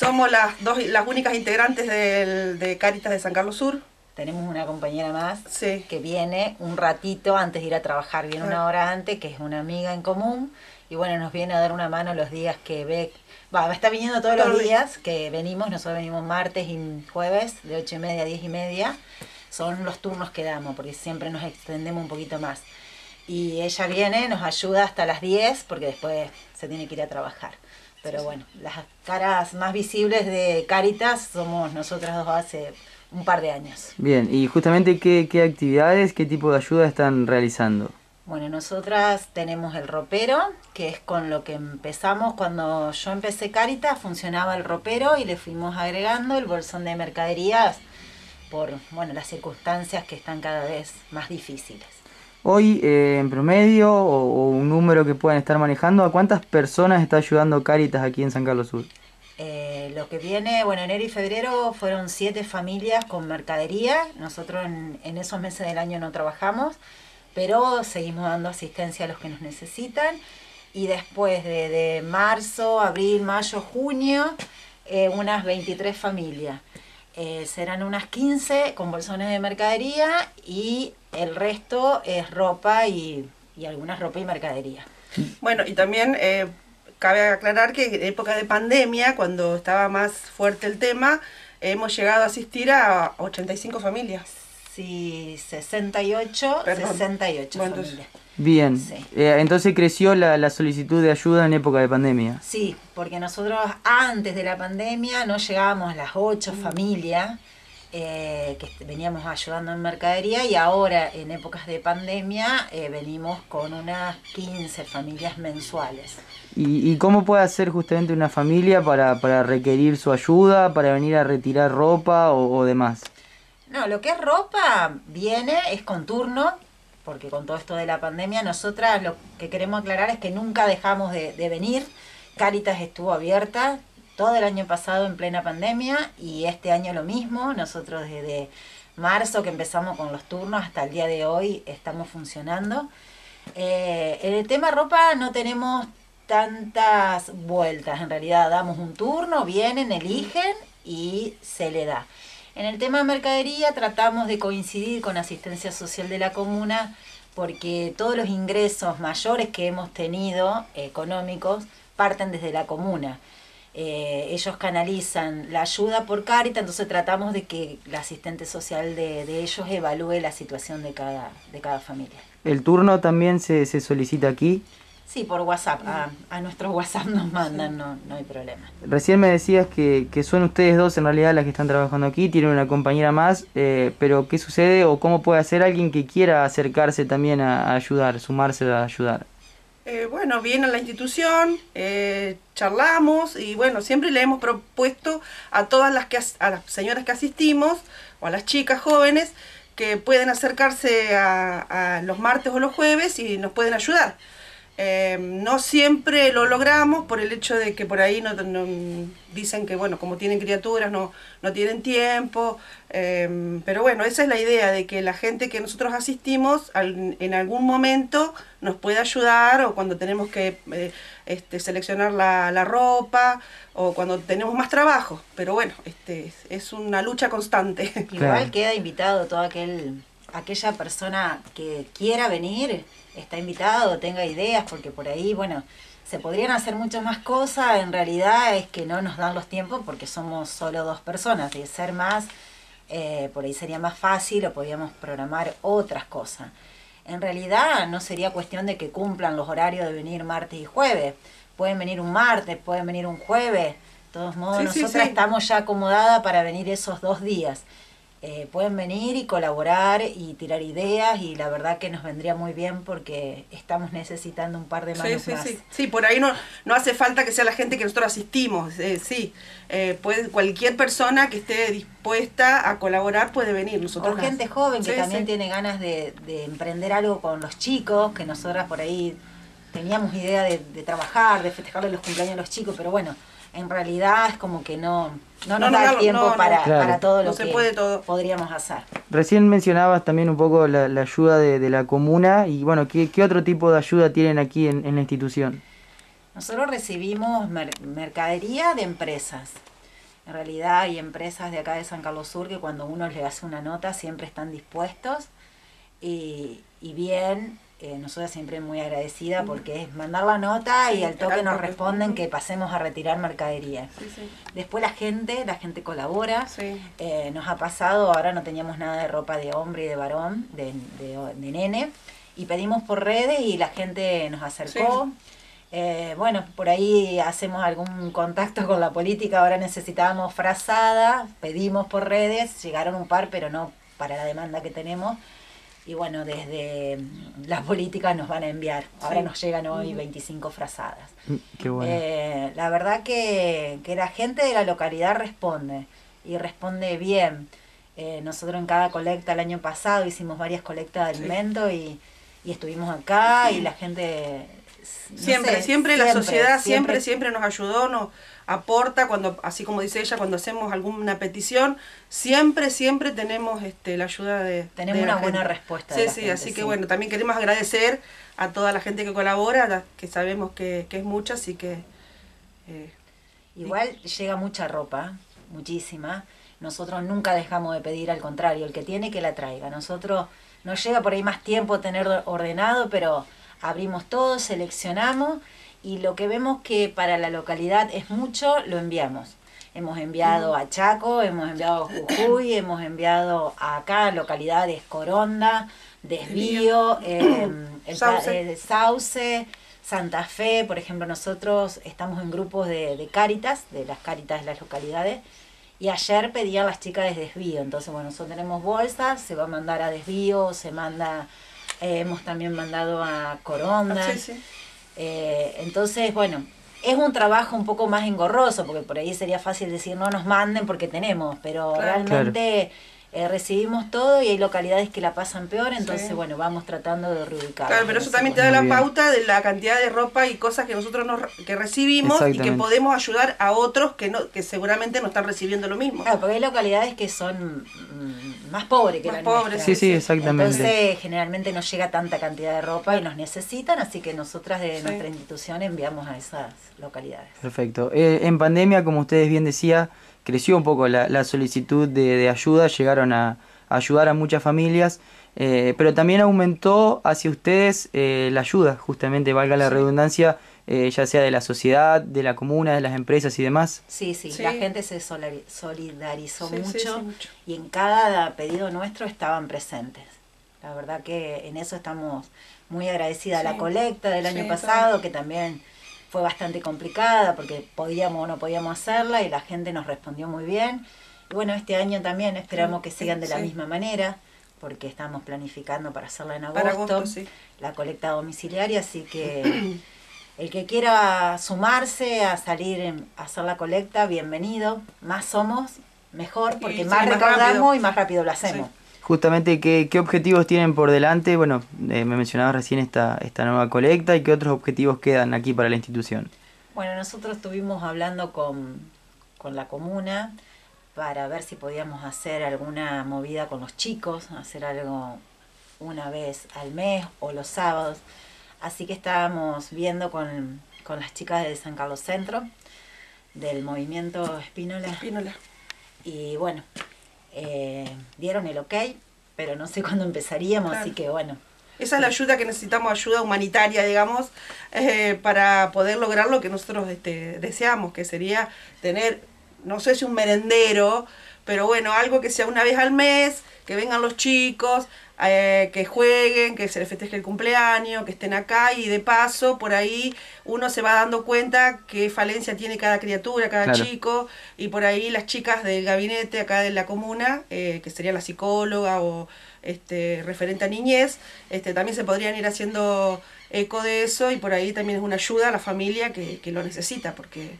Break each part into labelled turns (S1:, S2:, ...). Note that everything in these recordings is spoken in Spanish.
S1: Somos las dos las únicas integrantes del, de Caritas de San Carlos Sur.
S2: Tenemos una compañera más
S1: Sí.
S2: que viene un ratito antes de ir a trabajar, viene una hora antes, que es una amiga en común, y bueno, nos viene a dar una mano los días que ve, va, está viniendo todos los días que venimos, nosotros venimos martes y jueves, de ocho y media a diez y media, son los turnos que damos, porque siempre nos extendemos un poquito más. Y ella viene, nos ayuda hasta las 10, porque después se tiene que ir a trabajar. Pero bueno, las caras más visibles de Caritas somos nosotras dos hace un par de años.
S3: Bien, y justamente qué, qué actividades, qué tipo de ayuda están realizando.
S2: Bueno, nosotras tenemos el ropero, que es con lo que empezamos cuando yo empecé Caritas, funcionaba el ropero y le fuimos agregando el bolsón de mercaderías por bueno, las circunstancias que están cada vez más difíciles.
S3: Hoy, eh, en promedio, o, un número que puedan estar manejando, ¿a cuántas personas está ayudando Caritas aquí en San Carlos Sur?
S2: Eh, lo que viene, bueno, enero y febrero fueron siete familias con mercadería. Nosotros en, esos meses del año no trabajamos, pero seguimos dando asistencia a los que nos necesitan. Y después de, de marzo, abril, mayo, junio, eh, unas 23 familias. Eh, serán unas 15 con bolsones de mercadería y el resto es ropa y, y algunas ropa y mercadería.
S1: Bueno, y también eh, cabe aclarar que en época de pandemia, cuando estaba más fuerte el tema, hemos llegado a asistir a 85 familias.
S2: Sí, 68,
S1: Perdón.
S2: 68
S1: Bueno, entonces-
S2: familias.
S3: Bien,
S2: Sí.
S3: eh, entonces creció la, la solicitud de ayuda en época de pandemia.
S2: Sí, porque nosotros antes de la pandemia no llegábamos a las 8 familias eh, que veníamos ayudando en mercadería y ahora en épocas de pandemia eh, venimos con unas 15 familias mensuales.
S3: ¿Y, y cómo puede hacer justamente una familia para, para requerir su ayuda, para venir a retirar ropa o, o demás?
S2: No, lo que es ropa viene, es con turno, porque con todo esto de la pandemia, nosotras lo que queremos aclarar es que nunca dejamos de, venir. Caritas estuvo abierta todo el año pasado en plena pandemia y este año lo mismo. Nosotros desde marzo que empezamos con los turnos hasta el día de hoy estamos funcionando. Eh, en el tema ropa no tenemos tantas vueltas, en realidad damos un turno, vienen, eligen y se le da. En el tema de mercadería tratamos de coincidir con asistencia social de la comuna porque todos los ingresos mayores que hemos tenido económicos parten desde la comuna. Eh, ellos canalizan la ayuda por Caritas, entonces tratamos de que la asistente social de, de ellos evalúe la situación de cada, de cada familia.
S3: ¿El turno también se, se solicita aquí?
S2: Sí, por WhatsApp, a, a nuestros WhatsApp nos mandan, no, no hay problema.
S3: Recién me decías que, que son ustedes dos en realidad las que están trabajando aquí, tienen una compañera más, eh, pero ¿qué sucede o cómo puede hacer alguien que quiera acercarse también a, a ayudar, sumarse a ayudar?
S1: Eh, bueno, viene a la institución, eh, charlamos y bueno, siempre le hemos propuesto a todas las que as- a las señoras que asistimos o a las chicas jóvenes que pueden acercarse a, a los martes o los jueves y nos pueden ayudar. Eh, no siempre lo logramos por el hecho de que por ahí no, no- dicen que bueno, como tienen criaturas no, no tienen tiempo, eh, pero bueno, esa es la idea de que la gente que nosotros asistimos al- en algún momento nos puede ayudar o cuando tenemos que eh, este, seleccionar la, la ropa o cuando tenemos más trabajo, pero bueno, este, es- es una lucha constante.
S2: Igual
S3: Claro.
S2: queda invitado todo aquel, aquella persona que quiera venir, está invitado, tenga ideas, porque por ahí, bueno, se podrían hacer muchas más cosas, en realidad es que no nos dan los tiempos porque somos solo dos personas, y ser más, eh, por ahí sería más fácil o podríamos programar otras cosas. En realidad no sería cuestión de que cumplan los horarios de venir martes y jueves. Pueden venir un martes, pueden venir un jueves. De todos modos,
S1: Sí, sí,
S2: nosotras
S1: sí.
S2: estamos ya acomodadas para venir esos dos días. Eh, pueden venir y colaborar y tirar ideas y la verdad que nos vendría muy bien porque estamos necesitando un par de
S1: Sí,
S2: manos
S1: sí,
S2: más.
S1: sí. Sí, por ahí no, no hace falta que sea la gente que nosotros asistimos. eh, sí, Eh, puede, cualquier persona que esté dispuesta a colaborar puede venir. Nosotros
S2: O gente joven que
S1: Sí,
S2: también
S1: sí.
S2: tiene ganas de, de emprender algo con los chicos, que nosotras por ahí teníamos idea de, de trabajar, de festejarle los cumpleaños a los chicos, pero bueno, en realidad es como que no, no nos
S1: No,
S2: da
S1: no,
S2: tiempo
S1: no, no.
S2: para,
S3: Claro.
S2: para todo lo
S1: No se
S2: que
S1: puede todo.
S2: podríamos hacer.
S3: Recién mencionabas también un poco la, la ayuda de, de la comuna y bueno, ¿qué, qué otro tipo de ayuda tienen aquí en, en la institución?
S2: Nosotros recibimos mer- mercadería de empresas. En realidad hay empresas de acá de San Carlos Sur que cuando uno les hace una nota siempre están dispuestos y, y bien, eh, nosotros siempre muy agradecida porque es mandar la nota y al toque nos responden que pasemos a retirar mercadería.
S1: Sí, sí.
S2: Después la gente, la gente colabora.
S1: Sí.
S2: Eh, nos ha pasado, ahora no teníamos nada de ropa de hombre y de varón, de, de, de nene, y pedimos por redes y la gente nos acercó. Eh, bueno, por ahí hacemos algún contacto con la política, ahora necesitábamos frazada, pedimos por redes, llegaron un par, pero no para la demanda que tenemos. Y bueno, desde mm, las políticas nos van a enviar. Ahora
S1: Sí.
S2: nos llegan hoy 25 frazadas.
S3: Mm, Qué bueno.
S2: Eh, la verdad que, que la gente de la localidad responde y responde bien. Eh, nosotros en cada colecta el año pasado hicimos varias colectas de
S1: Sí.
S2: alimentos y, y estuvimos acá y la gente... no
S1: Siempre,
S2: sé,
S1: siempre, la sociedad siempre, siempre nos ayudó, nos aporta cuando, así como dice ella, cuando hacemos alguna petición, siempre, siempre tenemos este, la ayuda de.
S2: Tenemos
S1: de
S2: una buena
S1: gente.
S2: respuesta de
S1: Sí,
S2: la
S1: sí,
S2: gente,
S1: así que bueno, también queremos agradecer a toda la gente que colabora, la- que sabemos que, que es mucha, así que. eh,
S2: Igual llega mucha ropa, muchísima. Nosotros nunca dejamos de pedir, al contrario, el que tiene que la traiga. Nosotros nos llega por ahí más tiempo tener ordenado, pero abrimos todo, seleccionamos y lo que vemos que para la localidad es mucho, lo enviamos. Hemos enviado a Chaco, hemos enviado a Jujuy, hemos enviado a acá, localidades Coronda, Desvío, eh, el
S1: Sauce.
S2: eh, Sauce, Santa Fe, por ejemplo, nosotros estamos en grupos de, de Cáritas, de las Cáritas de las localidades, y ayer pedían las chicas de desvío, entonces bueno, nosotros tenemos bolsas, se va a mandar a desvío, se manda, eh, hemos también mandado a Coronda,
S1: sí, sí.
S2: eh, entonces bueno, es un trabajo un poco más engorroso, porque por ahí sería fácil decir no nos manden porque tenemos, pero
S1: Claro.
S2: realmente eh, recibimos todo y hay localidades que la pasan peor, entonces
S1: Sí.
S2: bueno, vamos tratando de reubicar.
S1: Claro, pero eso también te da la
S3: bien.
S1: pauta de la cantidad de ropa y cosas que nosotros nos, que recibimos y que podemos ayudar a otros que no que seguramente no están recibiendo lo mismo.
S2: Claro, porque hay localidades que son mm, más pobres que
S1: Más
S2: la
S1: pobres,
S2: nuestra.
S3: Sí, sí, exactamente.
S2: Entonces, generalmente no llega tanta cantidad de ropa y nos necesitan, así que nosotras de
S1: Sí.
S2: nuestra institución enviamos a esas localidades.
S3: Perfecto. Eh, en pandemia, como ustedes bien decía, creció un poco la, la solicitud de, de ayuda, llegaron a ayudar a muchas familias, eh, pero también aumentó hacia ustedes eh, la ayuda, justamente, valga la
S1: Sí.
S3: redundancia, eh, ya sea de la sociedad, de la comuna, de las empresas y demás.
S2: Sí, sí,
S1: Sí.
S2: la gente se solidarizó
S1: Sí,
S2: mucho,
S1: sí, mucho.
S2: y en cada pedido nuestro estaban presentes. La verdad que en eso estamos muy agradecidas. La
S1: Sí.
S2: colecta del
S1: Sí,
S2: año pasado, que también fue bastante complicada porque podíamos o no podíamos hacerla y la gente nos respondió muy bien. Y bueno, este año también esperamos que sigan de la
S1: Sí.
S2: misma manera porque estamos planificando para hacerla en agosto,
S1: Para agosto, sí.
S2: la colecta domiciliaria, así que el que quiera sumarse a salir en- a hacer la colecta, bienvenido. Más somos, mejor, porque
S1: sí,
S2: más recaudamos
S1: rápido.
S2: y más rápido lo hacemos.
S3: Justamente, ¿qué, qué objetivos tienen por delante? Bueno, eh, me mencionaba recién esta, esta nueva colecta y qué otros objetivos quedan aquí para la institución.
S2: Bueno, nosotros estuvimos hablando con, con la comuna para ver si podíamos hacer alguna movida con los chicos, hacer algo una vez al mes o los sábados. Así que estábamos viendo con, con las chicas de San Carlos Centro, del movimiento Espínola,
S1: Espínola.
S2: y bueno, eh, dieron el ok, pero no sé cuándo empezaríamos, así que bueno,
S1: Esa es la ayuda que necesitamos, ayuda humanitaria, digamos, eh, para poder lograr lo que nosotros este, deseamos, que sería tener, no sé si un merendero, pero bueno, algo que sea una vez al mes, que vengan los chicos, eh, que jueguen, que se les festeje el cumpleaños, que estén acá y de paso por ahí uno se va dando cuenta qué falencia tiene cada criatura, cada
S3: Claro.
S1: chico y por ahí las chicas del gabinete acá de la comuna, eh, que sería la psicóloga o este referente a niñez, este también se podrían ir haciendo eco de eso y por ahí también es una ayuda a la familia que, que lo necesita, porque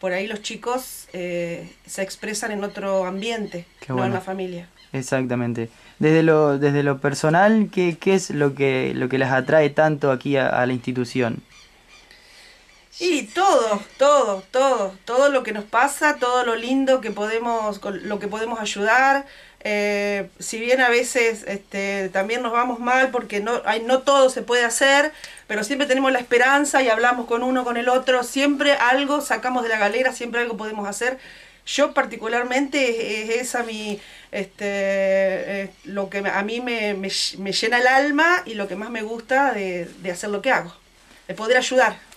S1: por ahí los chicos eh, se expresan en otro ambiente,
S3: Qué
S1: no
S3: bueno.
S1: en la familia.
S3: Exactamente. Desde lo, desde lo personal, ¿qué, qué es lo que, lo que las atrae tanto aquí a, a la institución?
S1: Y todo, todo, todo, todo lo que nos pasa, todo lo lindo que podemos, con lo que podemos ayudar. Eh, si bien a veces este, también nos vamos mal porque no, hay, no todo se puede hacer, pero siempre tenemos la esperanza y hablamos con uno, con el otro, siempre algo sacamos de la galera, siempre algo podemos hacer. yo particularmente es, esa mi, este, lo que a mí me, me, llena el alma y lo que más me gusta de, de hacer lo que hago, de poder ayudar